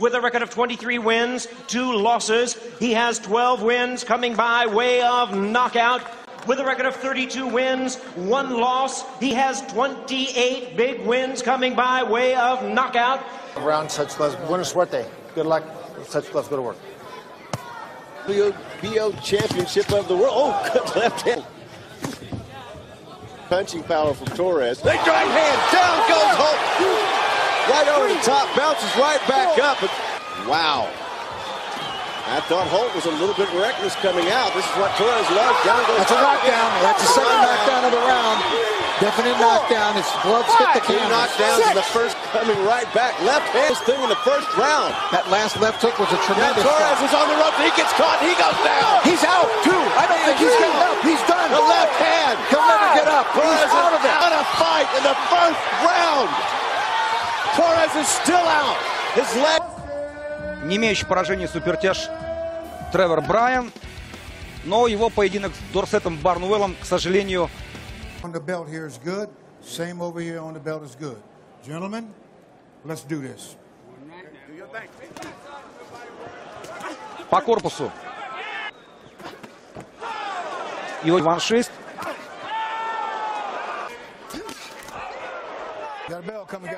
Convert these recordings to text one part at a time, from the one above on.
with a record of 23 wins, two losses. He has 12 wins coming by way of knockout. With a record of 32 wins, one loss, he has 28 big wins coming by way of knockout. Round such less. Buena suerte. Good luck. Such less. Go to work. BO Championship of the World. Oh, good left hand. Punching power from Torres. They right hand. Down goes Holt. Right over the top. Bounces right back up. Wow. I thought Holt was a little bit reckless coming out. This is what Torres loves. Down goes That's a knockdown. That's the second knockdown of the round. Definite knockdown. His gloves hit the Two camera. knockdowns in the first coming right back. Left hand This thing in the first round. That last left hook was a Now tremendous Torres shot. is on the ropes. He gets caught. He goes down. He's out, too. I don't think he's getting up. He's done. The left hand. He'll never get up. Torres He's out of it. out of fight in the first round. Не имеющий поражения супертяж Тревор Брайан. Но его поединок с Дорсетом Барнуэллом, к сожалению, on the belt here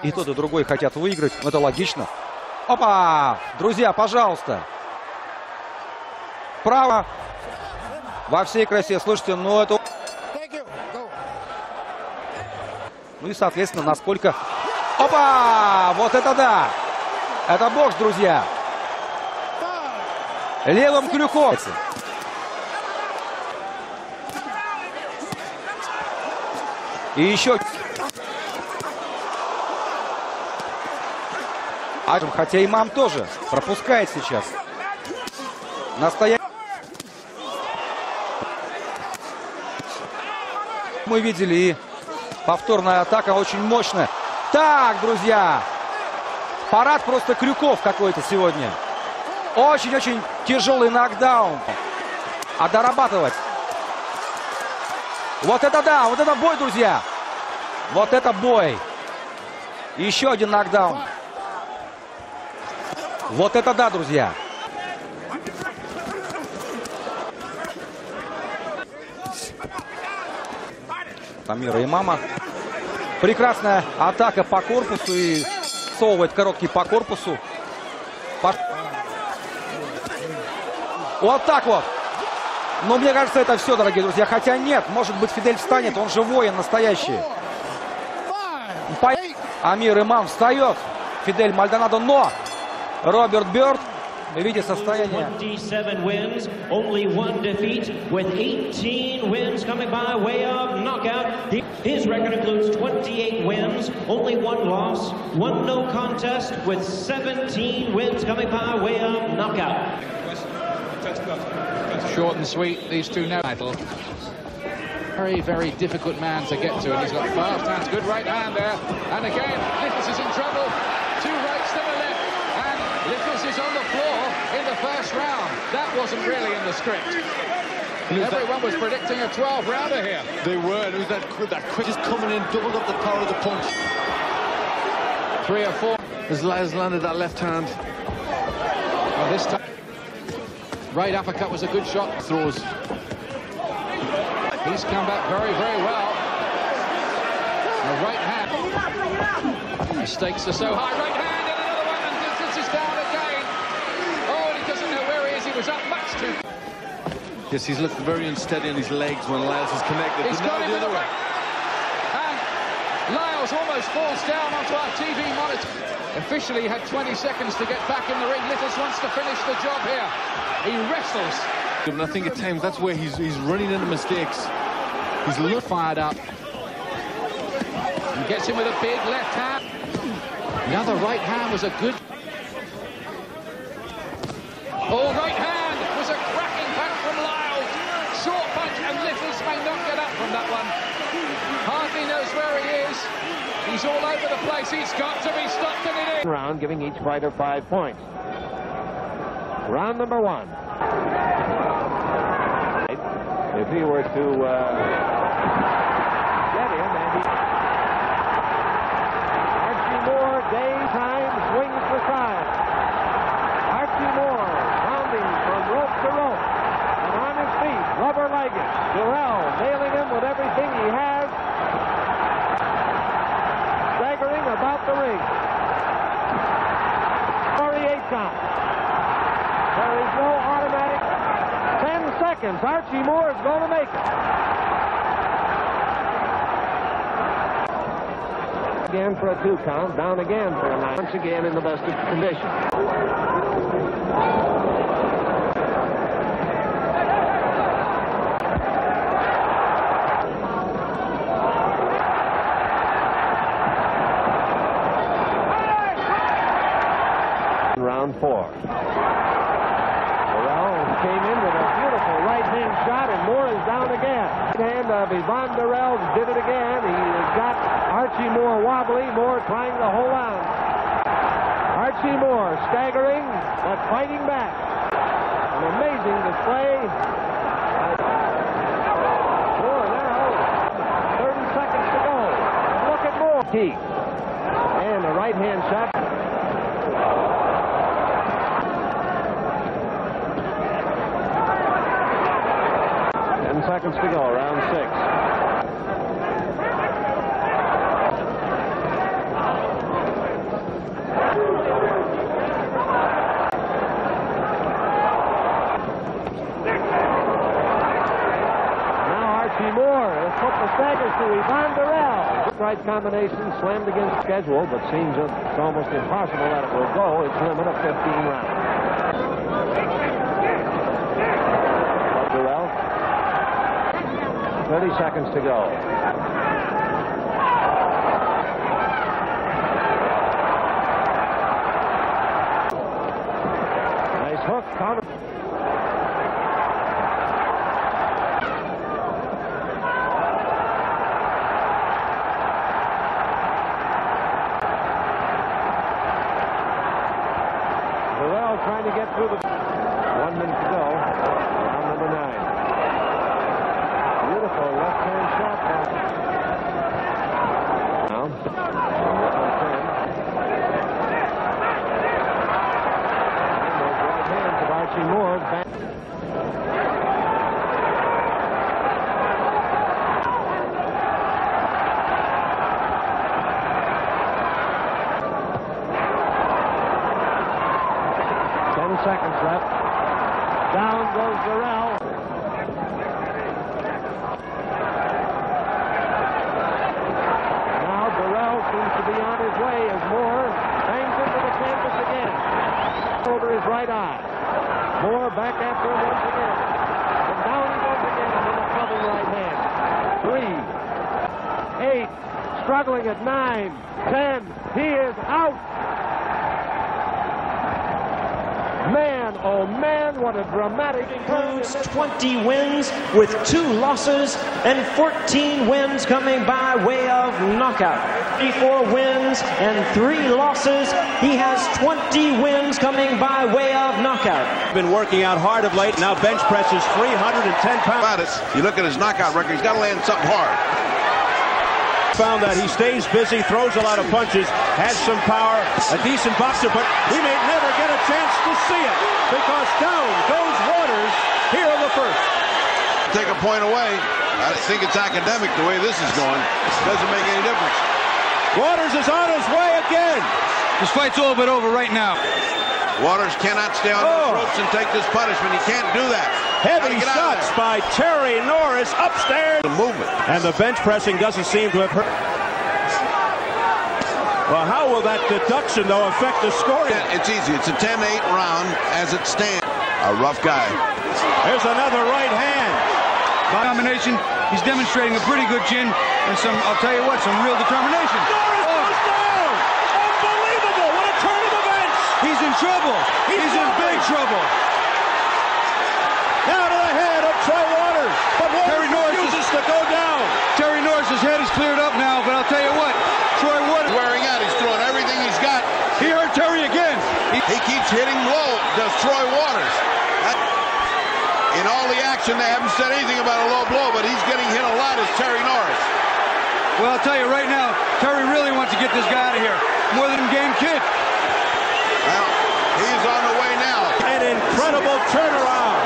И тот, и другой хотят выиграть. Это логично. Опа! Друзья, пожалуйста. Право. Во всей красе. Слушайте, ну это... Ну и, соответственно, насколько... Опа! Вот это да! Это бокс, друзья. Левым крюком. И еще... А, хотя имам тоже пропускает сейчас. Настоящий... Мы видели и повторная атака очень мощная. Так, друзья, парад просто крюков какой-то сегодня. Очень-очень тяжелый нокдаун. А дорабатывать. Вот это да, вот это бой, друзья. Вот это бой. Еще один нокдаун. Вот это да, друзья. Тамира и мама. Прекрасная атака по корпусу и совывает короткий по корпусу. По- Вот так вот. Но мне кажется, это все, дорогие друзья. Хотя нет, может быть, Фидель встанет, он же воин настоящий. Амир Имам встает. Фидель Мальдонадо, но Роберт Бёрд, видя состояние 27 wins, only one defeat, with 18 wins coming by way of knockout. His record includes 28 wins, only one loss, one no contest, with 17 wins coming by way of knockout. Short and sweet, these two now title. Very, very difficult man to get to, and he's got fast hands, good right hand there. And again, Littles is in trouble. Two rights to the left, and Littles is on the floor in the first round. That wasn't really in the script. Everyone was predicting a 12 rounder here. They were. and It was that quick, that quick just coming in, doubled up the power of the punch. Three or four. Has, has landed that left hand. Well, this time, right uppercut was a good shot. Throws. He's come back very, very well. The right hand. The stakes are so high. Right hand and another one, and this is down again. Oh, and he doesn't know where he is. He was up much too. Yes, he's looked very unsteady on his legs when Liles is connected. He's but got him the other way. And Liles almost falls down onto our TV monitor. Officially had 20 seconds to get back in the ring. Littles wants to finish the job here. He wrestles. And I think at times that's where he's he's running into mistakes. He's a little fired up. And gets him with a big left hand. Now the right hand was a good... is all over the place. He's got to be stopped and it is. Round giving each fighter five points. Round number one. If he were to uh, get him and he... Archie Moore, Daytime swings for five. Archie Moore pounding from rope to rope and on his feet, rubber-legged. Durelle seconds. Archie Moore is going to make it. Again for a two count, down again for a nine. Once again in the best of condition. Round four. Durelle came in with a beautiful right-hand shot, and Moore is down again. Hand of Yvon Durelle did it again. He has got Archie Moore wobbly. Moore trying to hold on. Archie Moore staggering, but fighting back. An amazing display. Moore now, 30 seconds to go. Look at Moore. And a right-hand shot. Seconds to go, round six. Now Archie Moore has put the staggers to Yvon Durelle. Right combination slammed against schedule, but seems it's almost impossible that it will go. Its limit of 15 rounds. Durelle. 30 seconds to go. Nice hook. Counter. Durelle trying to get through the... One minute to go. Round number nine. Left-hand shot. Now, 10. And those right hands of Archie Moore back. Ten seconds left. Down goes Durelle. Now Durelle seems to be on his way as Moore bangs into the canvas again. Over his right eye. Moore once again. And down he goes again with a right hand. Three, eight, struggling at nine, ten. He is out. Man, oh man, what a dramatic turn. includes 20 wins with two losses and 14 wins coming by way of knockout. 34 wins and three losses. He has 20 wins coming by way of knockout. Been working out hard of late. Now bench presses 310 pounds. You look at his knockout record, he's got to land something hard. Found that he stays busy, throws a lot of punches, has some power, a decent boxer, but we may never get a chance to see it because down goes Waters here in the first. Take a point away. I think it's academic the way this is going. Doesn't make any difference. Waters is on his way again. This fight's all but over right now. Waters cannot stay on Oh. those ropes and take this punishment. He can't do that. Heavy Gotta get out of shots by Terry Norris upstairs. The movement. And the bench pressing doesn't seem to have hurt. Well, how will that deduction, though, affect the scoring? It's easy. It's a 10-8 round as it stands. A rough guy. There's another right hand. By Combination. He's demonstrating a pretty good chin and some, I'll tell you what, some real determination. Norris goes down. Unbelievable. What a turn of events. He's in trouble. He's, in big trouble. Now to the head of Troy Waters. But Waters Terry Norris refuses to go down. Terry Norris's head is cleared up now, but I'll tell you what, Troy Waters, Wearing out. He's throwing everything he's got. he hurt Terry again. He, he keeps hitting low, does Troy Waters. That- in all the action, they haven't said anything about a low blow, but he's getting hit a lot as Terry Norris. Well, I'll tell you right now, Terry really wants to get this guy out of here. More than a game kid. Well, he's on the way now An incredible turnaround.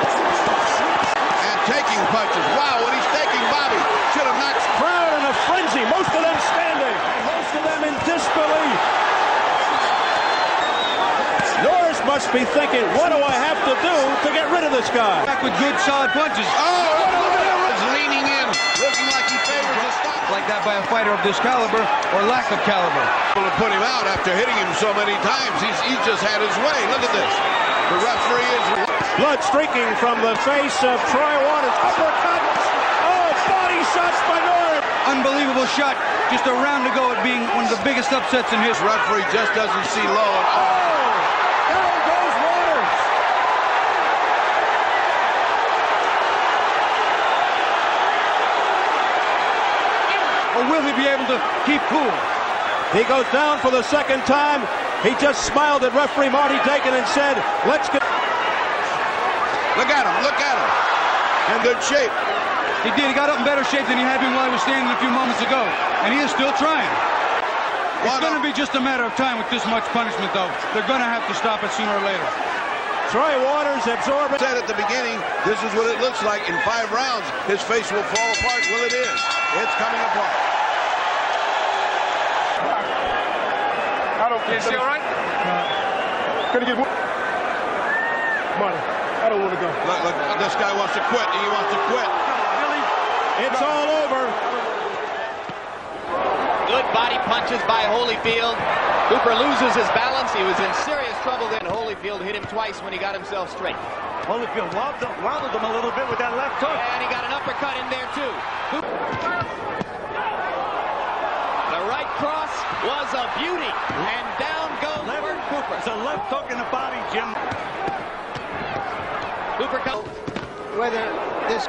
and taking punches. Wow, what he's taking, Bobby. Should have knocked. Crowd in a frenzy. Most of them standing. Most of them in disbelief. Norris must be thinking, what do I have to do to get rid of this guy? Back with good, solid punches. Oh, is leaning in, looking like he favors a stop. Like that by a fighter of this caliber or lack of caliber. To put him out after hitting him so many times, he's, he's just had his way. Look at this. The referee is... Blood streaking from the face of Troy Waters. Uppercut. Oh, body shots by Norris. Unbelievable shot. Just a round to go at being one of the biggest upsets in history. Referee just doesn't see low at all. Oh, Down goes Waters. Or will he be able to keep cool? He goes down for the second time. He just smiled at referee Marty Denkin and said, let's get... Look at him, look at him. In good shape. He did. He got up in better shape than he had been while he was standing a few moments ago. And he is still trying. It's going to be just a matter of time with this much punishment, though. They're going to have to stop it sooner or later. Troy Waters absorbing. Said at the beginning, this is what it looks like. In five rounds, his face will fall apart. Well, it is. It's coming apart. I don't Is he all right? Gonna get money. I don't want to go. Look, look, this guy wants to quit. He wants to quit. It's all over. Good body punches by Holyfield. Cooper loses his balance. He was in serious trouble then. Holyfield hit him twice when he got himself straight. Holyfield wobbled, wobbled him a little bit with that left hook. And he got an uppercut in there too. The right cross was a beauty. And down goes Bert Cooper. It's a left hook in the body, Jim. Cooper comes. Whether this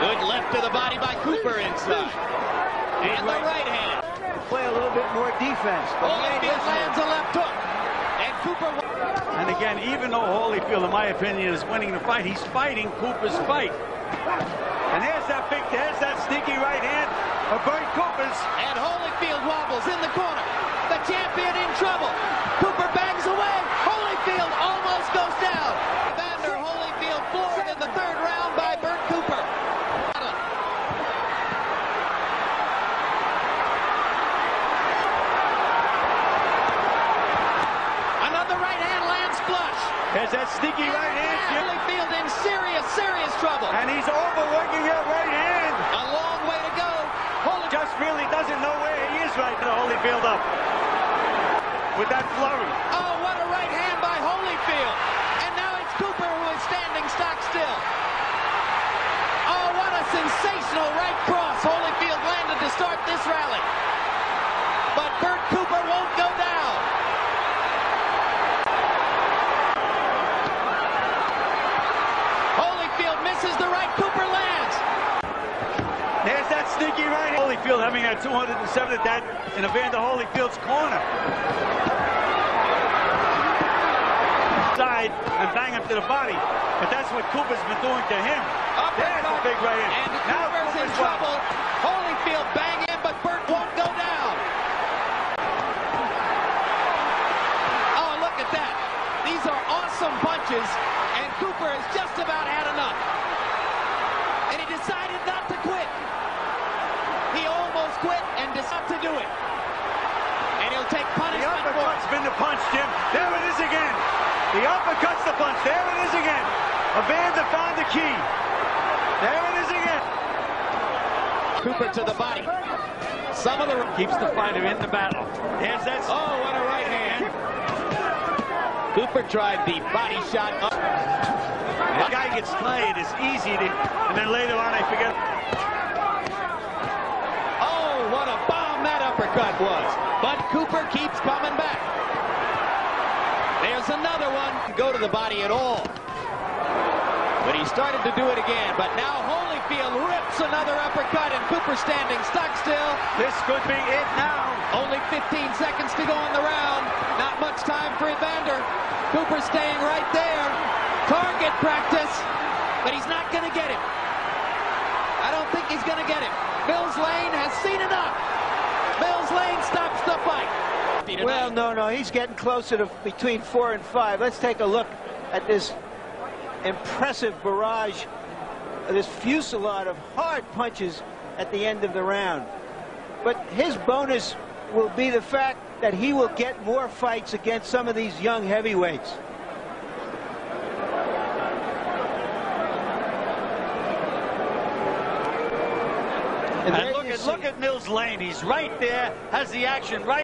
Good left to the body by Cooper inside. And the right hand. Play a little bit more defense. Holyfield oh, lands a left hook. And Cooper. And again, even though Holyfield, in my opinion, is winning the fight, he's fighting Cooper's fight. And there's that big, there's that sneaky right hand of Bert Cooper's. And Holyfield wobbles in the corner. The champion in trouble. Cooper bangs away. Holyfield almost goes down. Vander Holyfield floored in the third round by Bert Cooper. Another right hand lands flush. There's that sneaky right hand, Jim. Holyfield in serious, serious trouble. And he's overworking that right hand. A long way to go. Holy Just really doesn't know where he is right now, Holyfield up. With that flurry. Oh, what a right hand by Holyfield. And now it's Cooper who is standing stock still. Oh, what a sensational right cross Holyfield landed to start this rally. But Bert Cooper won't go down. Holyfield misses the right, Cooper lands. There's that sneaky right hand. That 207 at that in Evander Holyfield's corner. Side and bang him to the body. But that's what Cooper's been doing to him. There's a big right hand. And Now Cooper's in Cooper's trouble. Holyfield bang in, but Bert won't go down. Oh, look at that. These are awesome punches, and Cooper has just about had enough. And he decided not to quit. He almost quit and decided to do it. And he'll take The punishment for it. uppercut's been the punch, Jim. There it is again. The uppercut's the punch. There it is again. Evander found the key. There it is again. Cooper to the body. Some of the Keeps the fighter in the battle. There's that. Oh, what a right hand. Cooper tried the body shot up. The guy gets played. It's easy to, and then later on I forget. Oh, what a bomb was. But Cooper keeps coming back. There's another one. Go to the body at all. But he started to do it again. But now Holyfield rips another uppercut and Cooper standing stock still. This could be it now. Only 15 seconds to go in the round. Not much time for Evander. Cooper staying right there. Target practice. But he's not going to get him. I don't think he's going to get him. Mills Lane has seen enough. Mills Lane stops the fight. Well, no, no, he's getting closer to between four and five. Let's take a look at this impressive barrage, this fusillade of hard punches at the end of the round. But his bonus will be the fact that he will get more fights against some of these young heavyweights. And look at look at Mills Lane. He's right there, has the action right.